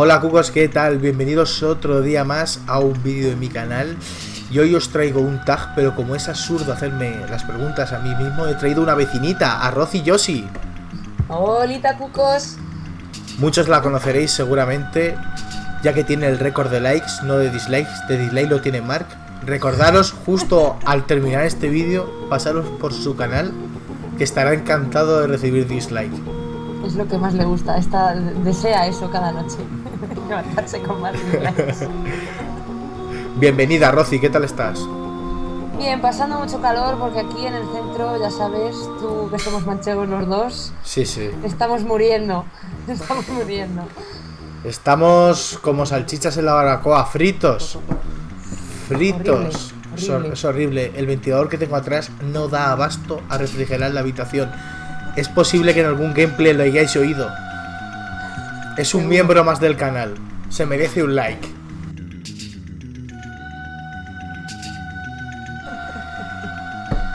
Hola cucos, ¿qué tal? Bienvenidos otro día más a un vídeo de mi canal y hoy os traigo un tag, pero como es absurdo hacerme las preguntas a mí mismo, he traído una vecinita, a Rozy Yoshi. Hola cucos. Muchos la conoceréis seguramente, ya que tiene el récord de likes, no de dislikes, de dislike lo tiene Mark. Recordaros justo al terminar este vídeo, pasaros por su canal, que estará encantado de recibir dislike. Es lo que más le gusta, Está, desea eso cada noche, levantarse con más dislikes. Bienvenida, Rosy, ¿qué tal estás? Bien, pasando mucho calor porque aquí en el centro, ya sabes, tú que somos manchegos los dos. Sí, sí. Estamos muriendo, estamos muriendo. Estamos como salchichas en la baracoa, fritos. Fritos. Es horrible. El ventilador que tengo atrás no da abasto a refrigerar la habitación. Es posible que en algún gameplay lo hayáis oído. Es un miembro más del canal. Se merece un like.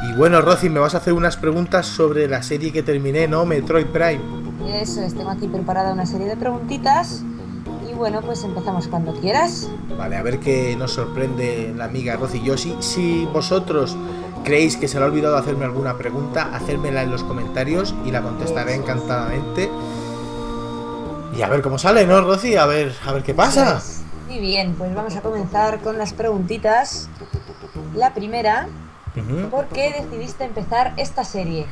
Y bueno, Rosy, me vas a hacer unas preguntas sobre la serie que terminé, ¿no? Metroid Prime. Eso es, tengo aquí preparada una serie de preguntitas. Y bueno, pues empezamos cuando quieras. Vale, a ver qué nos sorprende la amiga Rosy Yoshi. Si vosotros creéis que se le ha olvidado hacerme alguna pregunta, hacérmela en los comentarios y la contestaré encantadamente. Y a ver cómo sale, ¿no, Rosy? A ver, a ver qué pasa. Muy bien, pues vamos a comenzar con las preguntitas. La primera, ¿por qué decidiste empezar esta serie?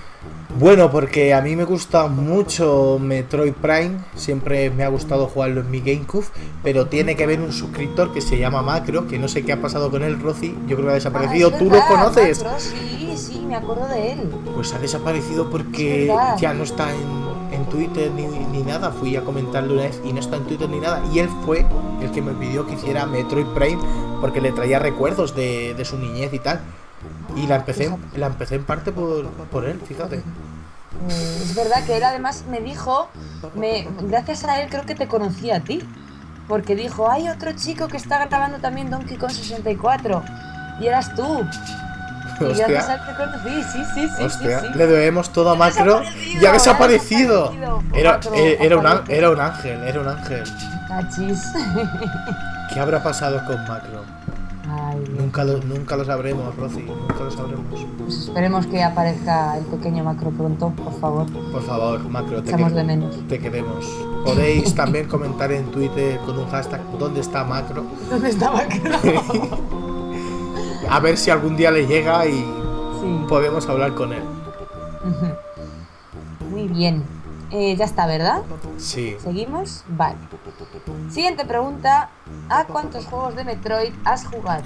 Bueno, porque a mí me gusta mucho Metroid Prime, siempre me ha gustado jugarlo en mi GameCube, pero tiene que haber un suscriptor que se llama Macro, que no sé qué ha pasado con él, Rosy, yo creo que ha desaparecido, Ah, ¿tú lo conoces? Macro, sí, sí, me acuerdo de él. Pues ha desaparecido porque ya no está en, en Twitter ni, ni nada, fui a comentarle una vez y no está en Twitter ni nada, y él fue el que me pidió que hiciera Metroid Prime porque le traía recuerdos de, de su niñez y tal. Y la empecé, la empecé en parte por, por él, fíjate. Eh, es verdad que él además me dijo, me, gracias a él creo que te conocí a ti, porque dijo, hay otro chico que está grabando también Donkey Kong 64, y eras tú. Hostia. sí, sí, sí, Hostia, sí, sí. le debemos todo a Macro. Ya ha desaparecido. Era, eh, era, un, an- aparece. era un ángel, era un ángel. Cachis. ¿Qué habrá pasado con Macro? Ay. Nunca lo, nunca lo sabremos, Rosy. Nunca lo sabremos. Pues esperemos que aparezca el pequeño macro pronto, por favor. Por favor, Macro, te, Echamos de menos. te queremos. Podéis también comentar en Twitter con un hashtag ¿Dónde está Macro? ¿Dónde está macro? A ver si algún día le llega y Sí. podemos hablar con él. Muy bien. Eh, ya está, ¿verdad? Sí. ¿Seguimos? Vale. Siguiente pregunta. ¿A cuántos juegos de Metroid has jugado?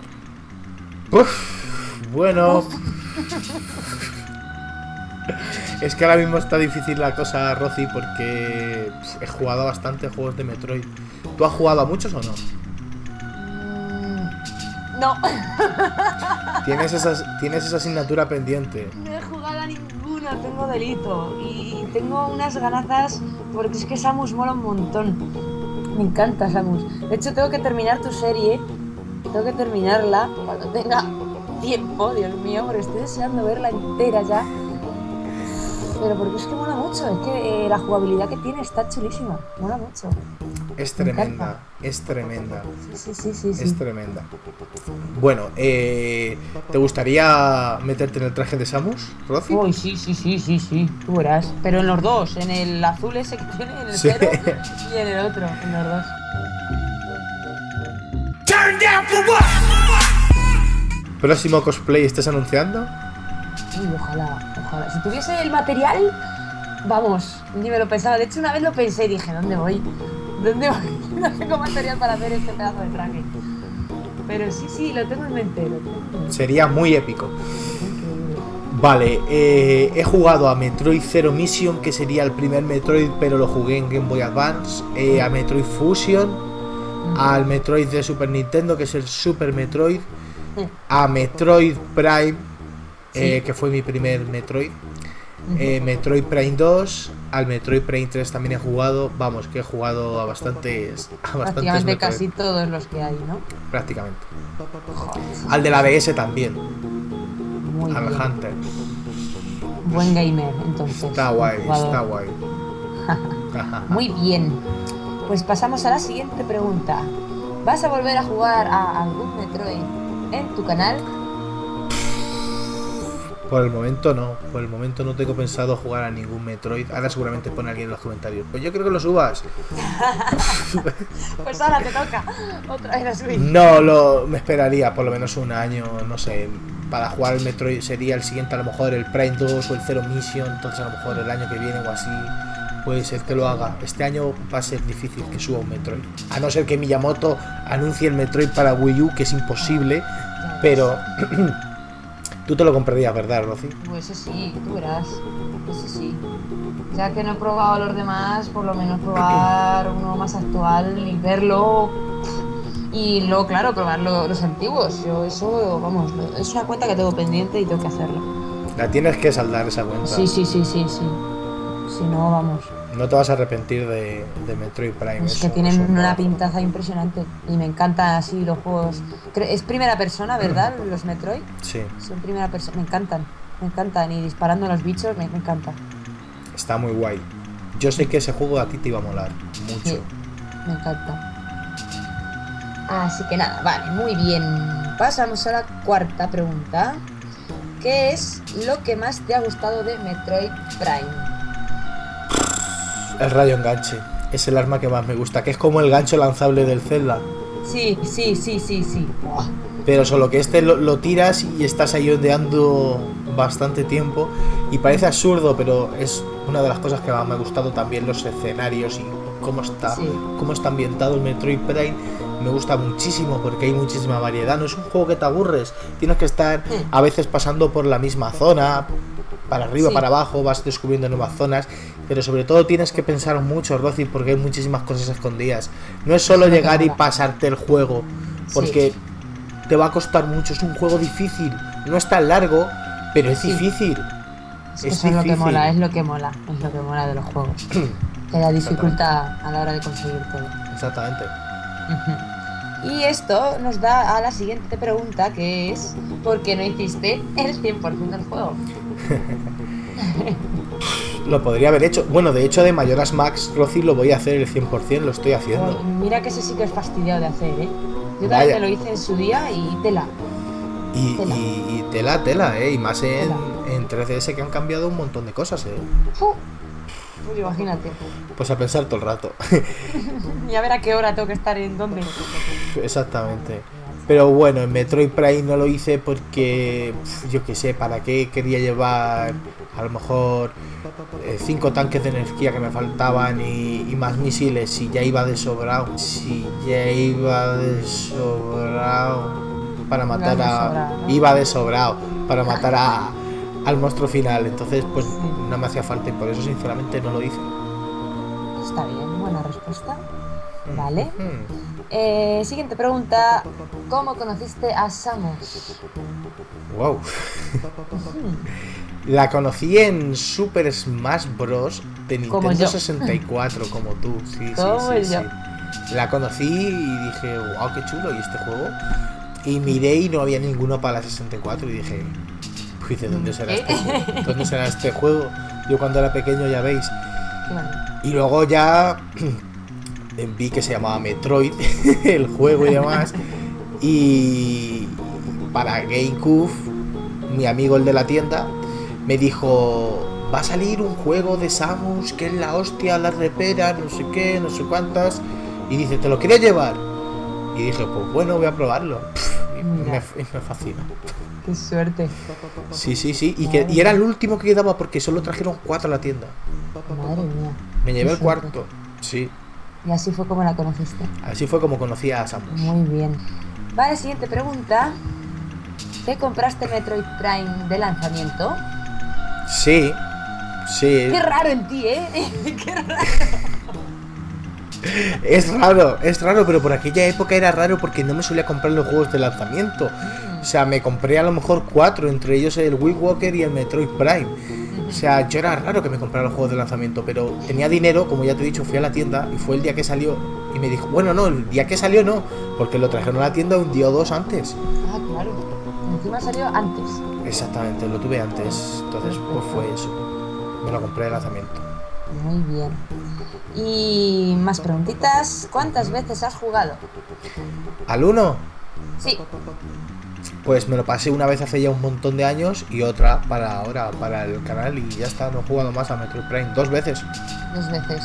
Uf, bueno. Es que ahora mismo está difícil la cosa, Rosy, porque he jugado a bastante juegos de Metroid. ¿Tú has jugado a muchos o no? No, Tienes esa, tienes esa asignatura pendiente. no he jugado a ninguno, tengo delito. Y tengo unas ganazas porque es que Samus mola un montón. Me encanta Samus. De hecho, tengo que terminar tu serie. Tengo que terminarla cuando tenga tiempo, Dios mío, porque estoy deseando verla entera ya. Pero porque es que mola mucho, es que eh, la jugabilidad que tiene está chulísima, mola mucho. Es Me tremenda, es tremenda, Sí, sí, sí, es tremenda. Bueno, eh, ¿te gustaría meterte en el traje de Samus, Rosy? Uy, sí, sí, sí, sí, sí, tú verás. Pero en los dos, en el azul ese que tiene, en el Sí. cero y en el otro, en los dos. ¿Próximo cosplay estás anunciando? Uy, ojalá, ojalá. Si tuviese el material, vamos, ni me lo pensaba. De hecho, una vez lo pensé y dije, ¿dónde voy? ¿Dónde voy? No tengo material para hacer este pedazo de traje. Pero sí, sí, lo tengo en mente. Lo tengo en mente. Sería muy épico. Vale, eh, he jugado a Metroid Zero Mission, que sería el primer Metroid, pero lo jugué en Game Boy Advance. eh, a Metroid Fusion, al Metroid de Super Nintendo, que es el Super Metroid. A Metroid Prime, eh, Sí. que fue mi primer Metroid. Metroid Prime 2, al Metroid Prime 3 también he jugado. Vamos, que he jugado a bastantes. A bastantes Prácticamente Metroid, casi todos los que hay, ¿no? prácticamente. Joder, Al de la DS también, muy al bien. Hunter. Buen gamer, entonces. Está guay, está guay. Muy bien. Pues pasamos a la siguiente pregunta. ¿Vas a volver a jugar a algún Metroid en tu canal? Por el momento no, por el momento no tengo pensado jugar a ningún Metroid. Ahora seguramente pone alguien en los comentarios. Pues yo creo que lo subas. pues ahora te toca otra vez a subir. No, lo, me esperaría por lo menos un año, no sé. Para jugar el Metroid sería el siguiente, a lo mejor el Prime 2 o el Zero Mission. Entonces a lo mejor el año que viene o así puede ser que lo haga. Este año va a ser difícil que suba un Metroid. A no ser que Miyamoto anuncie el Metroid para Wii U, que es imposible. Pero tú te lo comprarías, ¿verdad, Rosy? Pues sí, tú verás. Ese sí. Ya que no he probado los demás, por lo menos probar uno más actual y verlo. Y luego, claro, probar los antiguos. Yo eso, vamos, es una cuenta que tengo pendiente y tengo que hacerlo. La tienes que saldar esa cuenta. Sí, sí, sí, sí, sí. Si no, vamos. No te vas a arrepentir de, de Metroid Prime. Es que tienen una pintaza impresionante. Y me encantan así los juegos. Es primera persona, ¿verdad? Los Metroid. Sí. Son primera persona. Me encantan. Me encantan. Y disparando a los bichos, me, me encanta. Está muy guay. Yo sé que ese juego a ti te iba a molar. Mucho. Sí, me encanta. Así que nada, vale, muy bien. Pasamos a la cuarta pregunta. ¿Qué es lo que más te ha gustado de Metroid Prime? El rayo enganche. Es el arma que más me gusta, que es como el gancho lanzable del Zelda. Sí, sí, sí, sí, sí. Pero solo que este lo, lo, tiras y estás ahí ondeando bastante tiempo. Y parece absurdo, pero es una de las cosas que más me ha gustado también los escenarios y cómo está, Sí. cómo está ambientado el Metroid Prime. Me gusta muchísimo porque hay muchísima variedad. No es un juego que te aburres. Tienes que estar a veces pasando por la misma zona, para arriba, Sí. para abajo, vas descubriendo nuevas zonas. Pero sobre todo tienes que pensar mucho, Rosy, porque hay muchísimas cosas escondidas. No es solo llegar y pasarte el juego, porque te va a costar mucho. Es un juego difícil. No es tan largo, pero es Sí. difícil. Es que Es eso es lo que difícil. mola, es lo que mola, es lo que mola de los juegos. que la dificultad a la hora de conseguir todo. Exactamente. Y esto nos da a la siguiente pregunta, que es ¿por qué no hiciste el 100% del juego? Lo podría haber hecho. Bueno, de hecho, de Mayoras Max, Rosy lo voy a hacer el 100%, lo estoy haciendo. Mira que ese sí que es fastidiado de hacer, ¿eh? Yo Vaya. también lo hice en su día y tela. Y, Tela. y- y tela, tela, ¿eh? Y más en, Tela. en 3DS que han cambiado un montón de cosas, ¿eh? Pues imagínate. Pues a pensar todo el rato. Y a ver a qué hora tengo que estar en dónde. Exactamente. Pero bueno, en Metroid Prime no lo hice porque, yo qué sé, para qué quería llevar a lo mejor eh, cinco tanques de energía que me faltaban y, y más misiles si ya iba de sobrado. Si ya iba de sobrado para matar a... Iba de sobrado para matar a, al monstruo final. Entonces pues Sí. no me hacía falta y por eso sinceramente no lo hice. Está bien, buena respuesta. Vale. Hmm. Eh, siguiente pregunta. ¿Cómo conociste a Samus? Wow. La conocí en Super Smash Bros. de Nintendo yo. 64, como tú. Sí, sí, Como sí, yo. sí. La conocí y dije, wow, qué chulo, ¿y este juego? Y miré y no había ninguno para la 64 y dije, ¿de dónde será este, ¿dónde será este juego? Yo cuando era pequeño, ya veis. Y luego ya vi que se llamaba Metroid, el juego y demás. Y para GameCube, mi amigo el de la tienda, me dijo, va a salir un juego de Samus que es la hostia, la repera, no sé qué, no sé cuántas. Y dice, ¿te lo quieres llevar? Y dije, pues bueno, voy a probarlo. me, fascinó. Qué suerte. Sí, sí, sí. Y, que, y era el último que quedaba porque solo trajeron cuatro a la tienda. Madre mía. Me llevé el cuarto. Sí. Y así fue como la conociste. Así fue como conocí a Samus. Muy bien. Vale, siguiente pregunta. ¿Te compraste Metroid Prime de lanzamiento? Sí, sí. Qué raro en ti, ¿eh? Qué raro. Es raro, es raro, pero por aquella época era raro porque no me solía comprar los juegos de lanzamiento. O sea, me compré a lo mejor cuatro, entre ellos el Wii Walker y el Metroid Prime. O sea, yo era raro que me comprara los juegos de lanzamiento, pero tenía dinero, como ya te he dicho, fui a la tienda y fue el día que salió y me dijo, bueno, no, el día que salió no, porque lo trajeron a la tienda un día o dos antes. Ah, claro. Encima salió antes. Exactamente, lo tuve antes, entonces pues fue eso. Me lo compré de lanzamiento. Muy bien. Y más preguntitas. ¿Cuántas veces has jugado? ¿Al 1? Sí. Pues me lo pasé una vez hace ya un montón de años y otra para ahora, para el canal y ya está, no he jugado más a Metroid Prime. Dos veces. Dos veces.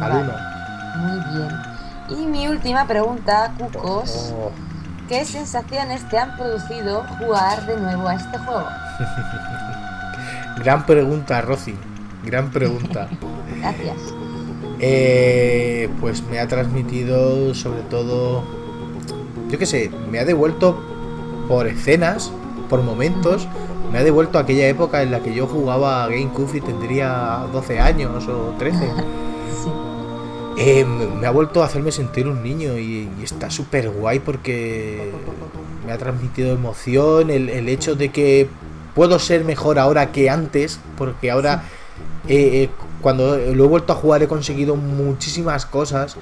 Al Vale, 1. Muy bien. Y mi última pregunta, Cucos. Oh, ¿Qué sensaciones te han producido jugar de nuevo a este juego? gran pregunta, Rosy. Gran pregunta. Gracias. Eh, pues me ha transmitido sobre todo, yo qué sé, me ha devuelto por escenas, por momentos, me ha devuelto aquella época en la que yo jugaba a GameCube y tendría 12 años o 13. Sí. Eh, me ha vuelto a hacerme sentir un niño y, y está súper guay porque me ha transmitido emoción, el, el hecho de que puedo ser mejor ahora que antes, porque ahora eh, cuando lo he vuelto a jugar he conseguido muchísimas cosas.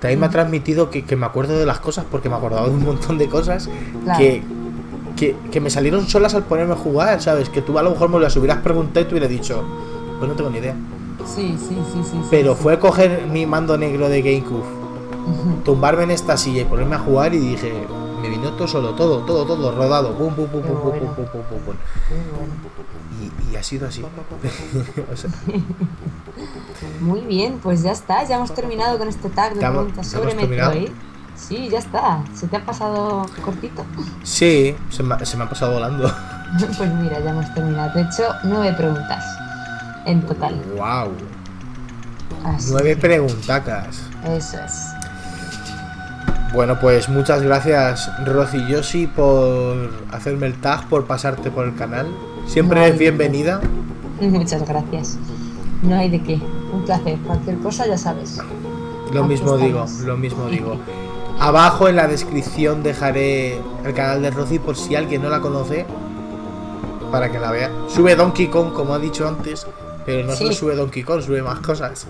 También me ha transmitido que, que me acuerdo de las cosas porque me acordaba de un montón de cosas Claro. que, que, que me salieron solas al ponerme a jugar, ¿sabes? Que tú a lo mejor me las hubieras preguntado y te hubiera dicho, pues no tengo ni idea. Sí, sí, sí, sí. sí, Pero sí. fue coger mi mando negro de GameCube tumbarme en esta silla y ponerme a jugar y dije, vino todo solo, todo, todo, todo, rodado, pum, pum, pum, Qué pum, pum, bueno. pum, pum, pum, pum. Muy bueno. Y, y ha sido así. O sea, Muy bien, pues ya está, ya hemos terminado con este tag de preguntas sobre. Metroid. Sí, ya está, se te ha pasado cortito. sí, se me, ha- se me ha pasado volando. Pues mira, ya hemos terminado. De hecho, nueve preguntas en total. wow, Así nueve preguntacas. Eso es. Bueno, pues muchas gracias Rosy Yoshi por hacerme el tag, por pasarte por el canal. Siempre No eres bienvenida. Muchas gracias. No hay de qué. Un placer. Cualquier cosa ya sabes. Lo Aquí mismo digo, lo mismo digo. Abajo en la descripción dejaré el canal de Rosy por si alguien no la conoce. Para que la vea. Sube Donkey Kong, como ha dicho antes. Pero no solo sube Donkey Kong, sube más cosas.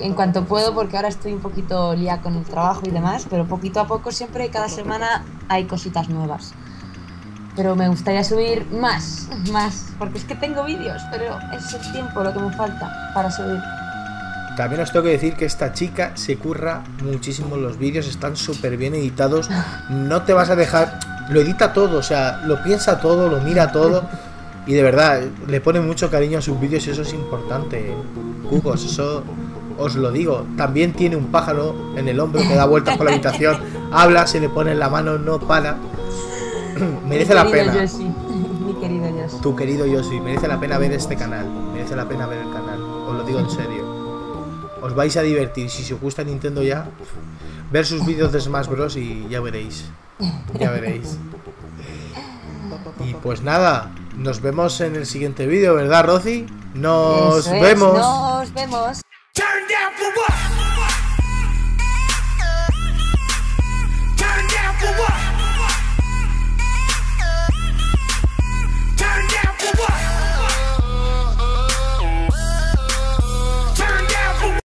En cuanto puedo, porque ahora estoy un poquito lía con el trabajo y demás, pero poquito a poco siempre, cada semana hay cositas nuevas. Pero me gustaría subir más, más, porque es que tengo vídeos, pero es el tiempo lo que me falta para subir. También os tengo que decir que esta chica se curra muchísimo los vídeos, están súper bien editados. No te vas a dejar. Lo edita todo, o sea, lo piensa todo, lo mira todo. Y de verdad, le pone mucho cariño a sus vídeos y eso es importante. Cucos, eso os lo digo. También tiene un pájaro en el hombro que da vueltas por la habitación. Habla, se le pone en la mano, no para. merece la pena. Yoshi, mi querido Yoshi. Tu querido Yoshi, merece la pena ver este canal. Merece la pena ver el canal. Os lo digo en serio. Os vais a divertir. Si os gusta Nintendo ya, ver sus vídeos de Smash Bros. y ya veréis. Ya veréis. Y pues nada, nos vemos en el siguiente vídeo, ¿verdad, Rosy? Nos Eso es, vemos. Nos vemos.